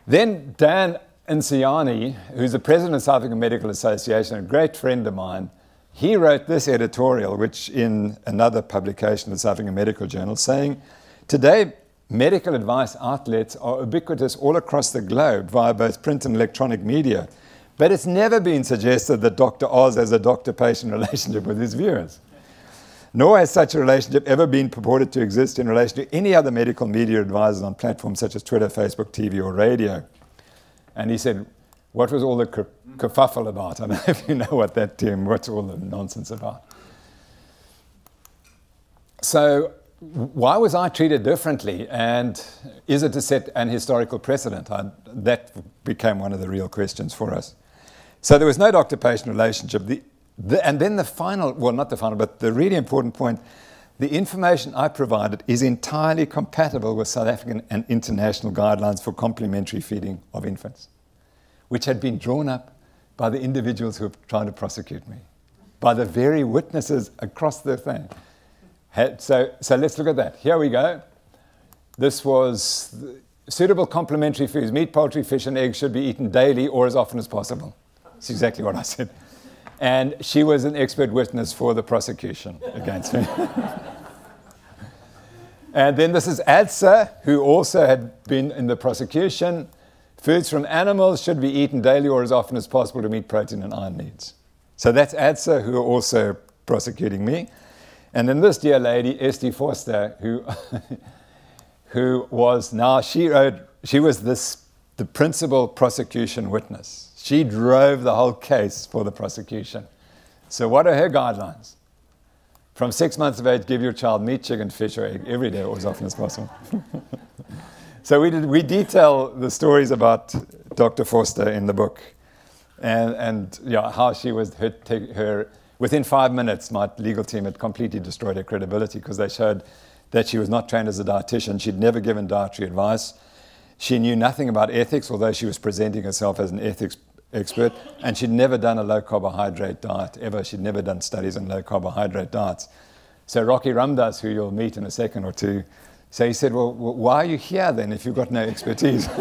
Then Dan Ncayiyana, who's the president of the South African Medical Association, a great friend of mine, he wrote this editorial, which in another publication the South African Medical Journal, saying, Today, medical advice outlets are ubiquitous all across the globe via both print and electronic media. But it's never been suggested that Dr. Oz has a doctor patient *laughs* relationship with his viewers. Nor has such a relationship ever been purported to exist in relation to any other medical media advisors on platforms such as Twitter, Facebook, TV, or radio. And he said, What was all the kerfuffle about? *laughs* I don't know if you know what that term, what's all the nonsense about. So, why was I treated differently? And is it to set an historical precedent? I, that became one of the real questions for us. So there was no doctor patient relationship. The, the, and then the final, well, not the final, but the really important point the information I provided is entirely compatible with South African and international guidelines for complementary feeding of infants, which had been drawn up by the individuals who were trying to prosecute me, by the very witnesses across the thing. So, so let's look at that. Here we go. This was suitable complementary foods. Meat, poultry, fish, and eggs should be eaten daily or as often as possible. That's exactly what I said. And she was an expert witness for the prosecution against me. *laughs* and then this is Adsa, who also had been in the prosecution. Foods from animals should be eaten daily or as often as possible to meet protein and iron needs. So that's Adsa, who are also prosecuting me. And then this dear lady, Esty Vorster, who, *laughs* who was now, she, wrote, she was this, the principal prosecution witness. She drove the whole case for the prosecution. So, what are her guidelines? From six months of age, give your child meat, chicken, fish, or egg every day or as often as possible. *laughs* so, we, did, we detail the stories about Dr. Vorster in the book and, and yeah, how she was, her, her, within five minutes, my legal team had completely destroyed her credibility because they showed that she was not trained as a dietitian. She'd never given dietary advice. She knew nothing about ethics, although she was presenting herself as an ethics expert, and she'd never done a low carbohydrate diet ever. She'd never done studies on low carbohydrate diets. So Rocky Ramdass, who you'll meet in a second or two, so he said, well, why are you here then if you've got no expertise? *laughs*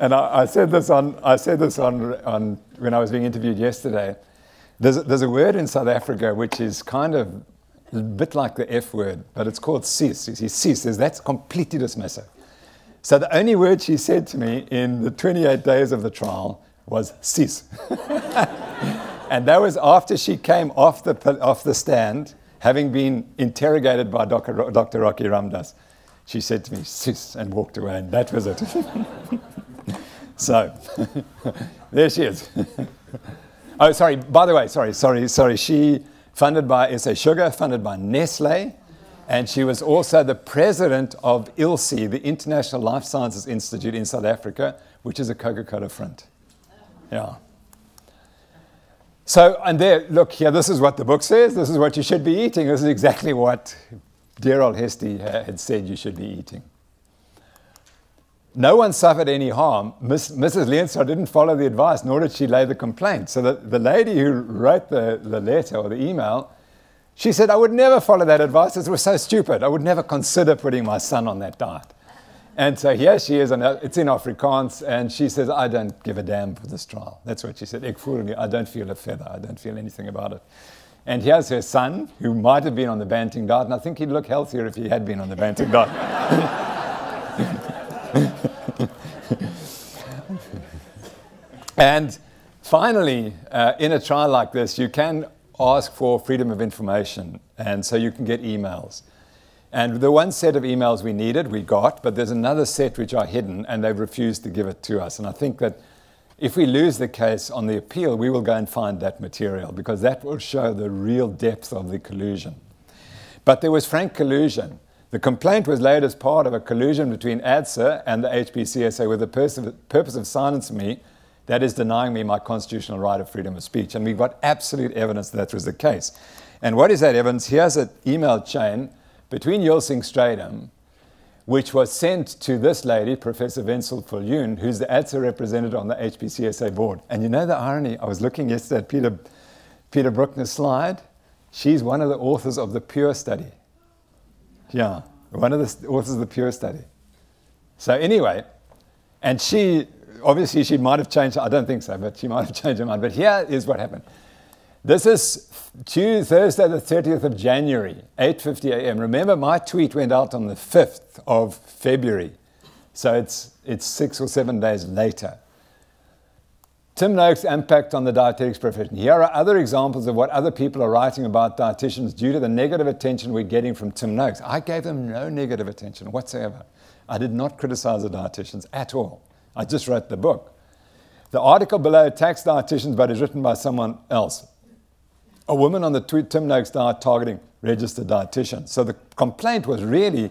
and I, I, said this, on, I said this on, on, when I was being interviewed yesterday. There's, there's a word in South Africa which is kind of a bit like the F word, but it's called sis. You see, is that's completely dismissive. So the only word she said to me in the 28 days of the trial was sis. *laughs* and that was after she came off the, off the stand having been interrogated by Dr. Dr. Rocky Ramdass, she said to me, sis, and walked away, and that was it. *laughs* so, *laughs* there she is. *laughs* oh, sorry, by the way, sorry, sorry, sorry. She funded by SA Sugar, funded by Nestle, and she was also the president of ILSI, the International Life Sciences Institute in South Africa, which is a Coca Cola front. Yeah. So, and there, look here, this is what the book says. This is what you should be eating. This is exactly what dear old Hesty uh, had said you should be eating. No one suffered any harm. Miss, Mrs. Leenstra didn't follow the advice, nor did she lay the complaint. So the, the lady who wrote the, the letter or the email, she said, I would never follow that advice. It was so stupid. I would never consider putting my son on that diet. And so here she is, and it's in Afrikaans, and she says, I don't give a damn for this trial. That's what she said. I don't feel a feather. I don't feel anything about it. And here's her son, who might have been on the Banting diet, and I think he'd look healthier if he had been on the Banting diet. *laughs* and finally, uh, in a trial like this, you can ask for freedom of information, and so you can get emails. And the one set of emails we needed, we got, but there's another set which are hidden, and they've refused to give it to us. And I think that if we lose the case on the appeal, we will go and find that material because that will show the real depth of the collusion. But there was frank collusion. The complaint was laid as part of a collusion between ADSA and the HPCSA with the purpose of silencing me, that is, denying me my constitutional right of freedom of speech. And we've got absolute evidence that that was the case. And what is that evidence? Here's an email chain between Julsing which was sent to this lady, Professor Wentzel Viljoen, who's the ADSA representative on the HPCSA board. And you know the irony? I was looking yesterday at Peter, Peter Brukner's slide. She's one of the authors of the Pure Study. Yeah, one of the authors of the Pure Study. So anyway, and she, obviously she might have changed, I don't think so, but she might have *laughs* changed her mind. But here is what happened. This is Tuesday, Thursday, the 30th of January, 8:50 a.m. Remember, my tweet went out on the 5th of February, so it's it's six or seven days later. Tim Noakes' impact on the dietetics profession. Here are other examples of what other people are writing about dietitians due to the negative attention we're getting from Tim Noakes. I gave them no negative attention whatsoever. I did not criticize the dietitians at all. I just wrote the book. The article below attacks dietitians but is written by someone else a woman on the tweet, Tim Noakes diet targeting registered dietitians. So the complaint was really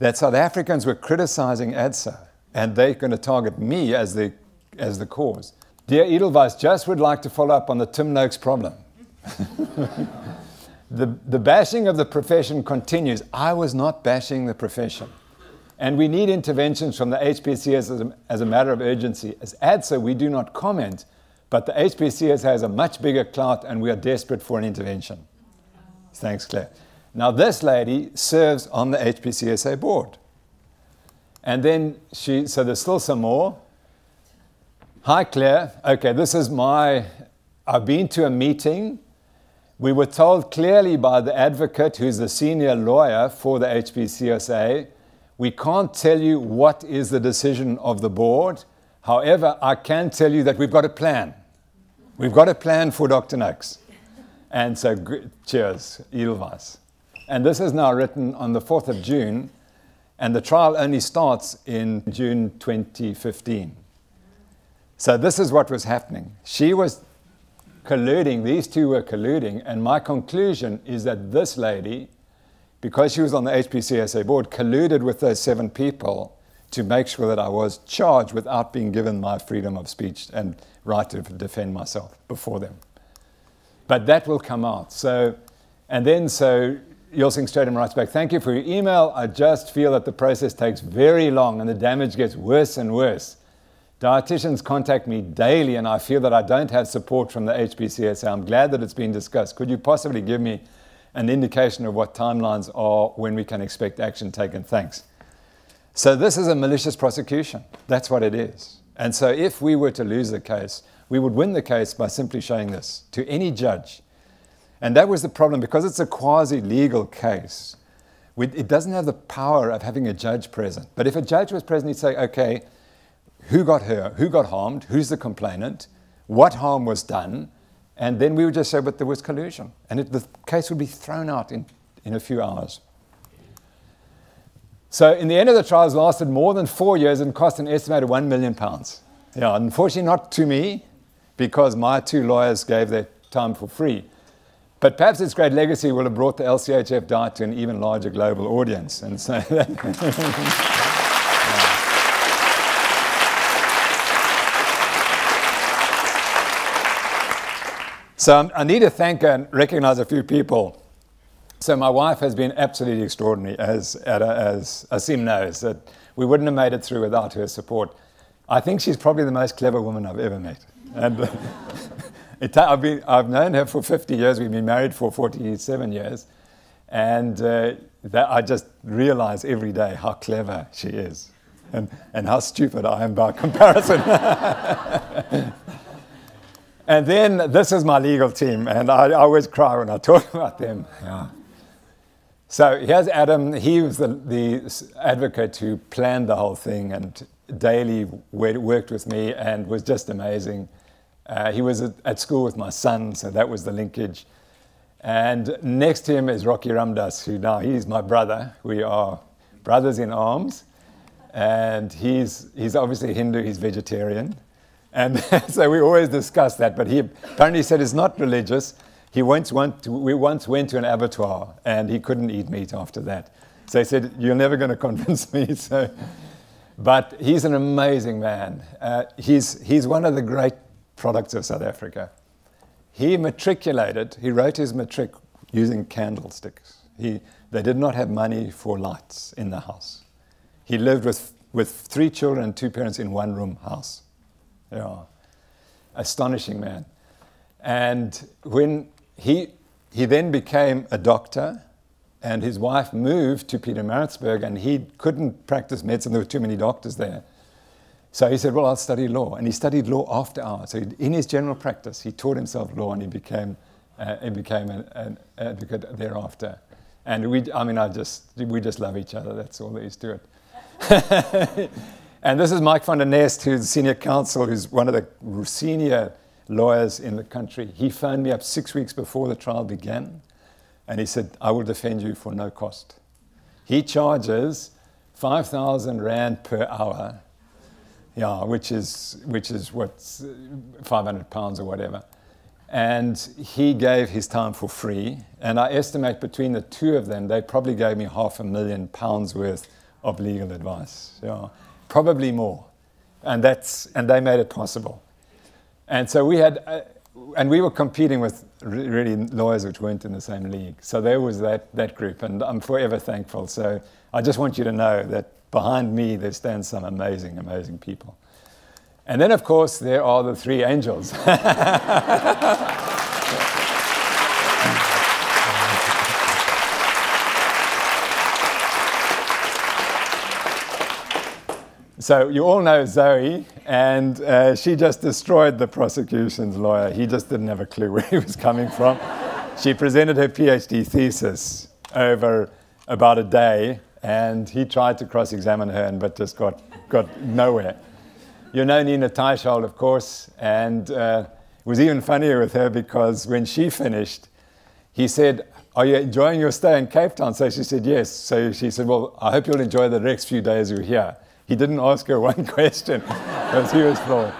that South Africans were criticizing ADSA and they're going to target me as the, as the cause. Dear Edelweiss, just would like to follow up on the Tim Noakes problem. *laughs* the, the bashing of the profession continues. I was not bashing the profession. And we need interventions from the HPCS as as a matter of urgency. As ADSA, we do not comment but the HPCS has a much bigger clout and we are desperate for an intervention. Thanks, Claire. Now, this lady serves on the HPCSA board. And then she, so there's still some more. Hi, Claire. Okay, this is my, I've been to a meeting. We were told clearly by the advocate, who's the senior lawyer for the HPCSA, we can't tell you what is the decision of the board. However, I can tell you that we've got a plan. We've got a plan for Dr. Noakes. And so, cheers, Ilvas. And this is now written on the 4th of June, and the trial only starts in June 2015. So, this is what was happening. She was colluding, these two were colluding, and my conclusion is that this lady, because she was on the HPCSA board, colluded with those seven people to make sure that I was charged without being given my freedom of speech and right to defend myself before them. But that will come out. So, and then so Julsing Strydom writes back, thank you for your email. I just feel that the process takes very long and the damage gets worse and worse. Dietitians contact me daily and I feel that I don't have support from the HPCSA. I'm glad that it's been discussed. Could you possibly give me an indication of what timelines are when we can expect action taken? Thanks. So this is a malicious prosecution. That's what it is. And so if we were to lose the case, we would win the case by simply showing this to any judge. And that was the problem because it's a quasi legal case. It doesn't have the power of having a judge present. But if a judge was present, he'd say, okay, who got her? Who got harmed? Who's the complainant? What harm was done? And then we would just say, but there was collusion. And it, the case would be thrown out in, in a few hours. So in the end of the trials lasted more than four years and cost an estimated one million pounds. Yeah, unfortunately not to me, because my two lawyers gave their time for free. But perhaps its great legacy will have brought the LCHF diet to an even larger global audience. And so *laughs* So I need to thank and recognize a few people. So my wife has been absolutely extraordinary, as, as Aseem knows, that we wouldn't have made it through without her support. I think she's probably the most clever woman I've ever met. And *laughs* it, I've, been, I've known her for 50 years. We've been married for 47 years. And uh, that I just realize every day how clever she is and, and how stupid I am by *laughs* comparison. *laughs* And then this is my legal team, and I, I always cry when I talk about them. Yeah. So here's Adam. He was the, the advocate who planned the whole thing and daily worked with me and was just amazing. Uh, he was at, at, school with my son, so that was the linkage. And next to him is Rocky Ramdass, who now he's my brother. We are brothers in arms. And he's, he's obviously Hindu, he's vegetarian. And *laughs* so we always discuss that, but he apparently said it's not religious. He once went to, we once went to an abattoir and he couldn't eat meat after that. So he said, You're never going to convince me. *laughs* So, but he's an amazing man. Uh, he's, he's one of the great products of South Africa. He matriculated, he wrote his matric using candlesticks. He, they did not have money for lights in the house. He lived with, with three children and two parents in one room house. Yeah. Astonishing man. And when he, he then became a doctor, and his wife moved to Peter Pietermaritzburg, and he couldn't practice medicine. There were too many doctors there. So he said, Well, I'll study law. And he studied law after hours. So in his general practice, he taught himself law and he became, uh, he became an, an, advocate thereafter. And we, I mean, I just, we just love each other. That's all there is to it. *laughs* And this is Mike van der Nest, who's senior counsel, who's one of the senior lawyers in the country. He phoned me up six weeks before the trial began, and he said, I will defend you for no cost. He charges 5,000 Rand per hour, yeah, which is, which is what, 500 pounds or whatever. And he gave his time for free. And I estimate between the two of them, they probably gave me half a million pounds worth of legal advice. Yeah probably more. And, that's, and they made it possible. And so we had, uh, and we were competing with really lawyers which weren't in the same league. So there was that, that group, and I'm forever thankful. So I just want you to know that behind me there stand some amazing, amazing people. And then, of course, there are the three angels. *laughs* So you all know Zoe, and uh, she just destroyed the prosecution's lawyer. He just didn't have a clue *laughs* where he was coming from. she presented her PhD thesis over about a day, and he tried to cross-examine her, and, but just got, got nowhere. You know Nina Teicholz, of course, and uh, it was even funnier with her because when she finished, he said, are you enjoying your stay in Cape Town? So she said, yes. So she said, well, I hope you'll enjoy the next few days you're here. He didn't ask her *laughs* one question because he was full.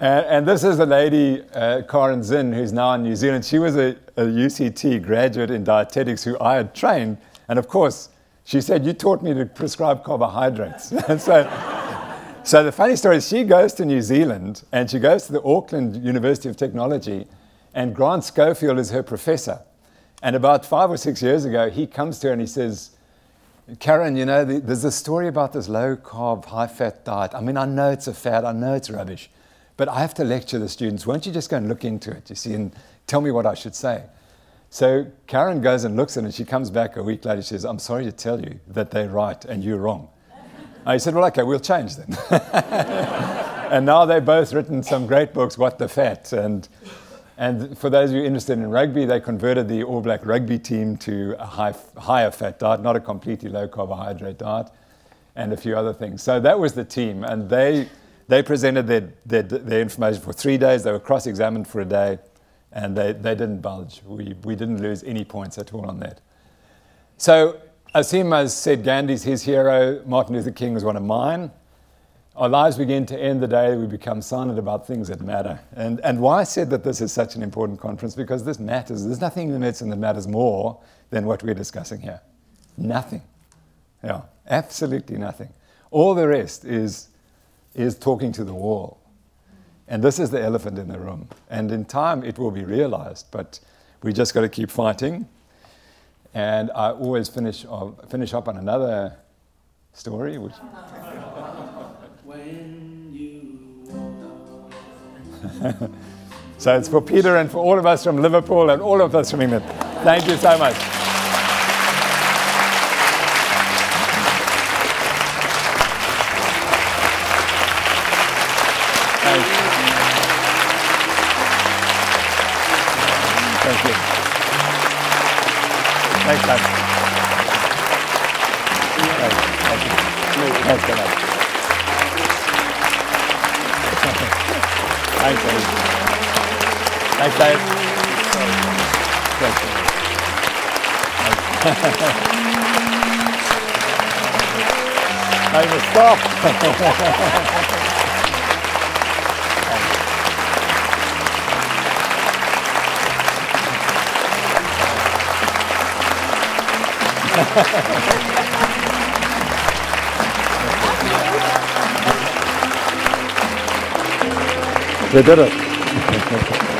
And, and, this is a lady, uh, Caryn Zinn, who's now in New Zealand. She was a, a UCT graduate in dietetics who I had trained. And of course, she said, You taught me to prescribe carbohydrates. *laughs* and so, so the funny story is, she goes to New Zealand and she goes to the Auckland University of Technology, and Grant Schofield is her professor. And about five or six years ago, he comes to her and he says, Caryn, you know, the, there's a story about this low carb, high fat diet. I mean, I know it's a fad, I know it's rubbish, but I have to lecture the students. Won't you just go and look into it, you see, and tell me what I should say? So Caryn goes and looks at it, and she comes back a week later. She says, I'm sorry to tell you that they're right and you're wrong. I said, Well, okay, we'll change then. *laughs* and now they've both written some great books, What the Fat, and and for those of you interested in rugby, they converted the All Black rugby team to a high, higher fat diet, not a completely low carbohydrate diet, and a few other things. So that was the team. And they, they presented their, their, their information for three days. They were cross examined for a day. and they, they didn't bulge. We, we didn't lose any points at all on that. So Aseem has said Gandhi's his hero, Martin Luther King was one of mine. Our lives begin to end the day we become silent about things that matter. And, and why I said that this is such an important conference, because this matters. There's nothing in medicine that matters more than what we're discussing here. Nothing. Yeah, absolutely nothing. All the rest is, is talking to the wall. And this is the elephant in the room. And in time, it will be realized, but we just got to keep fighting. And I always finish, uh, finish up on another story, which. *laughs* so it's for Peter and for all of us from Liverpool and all of us from England. Thank you so much. Thanks, Dave. Thanks. stop. they did it. *laughs*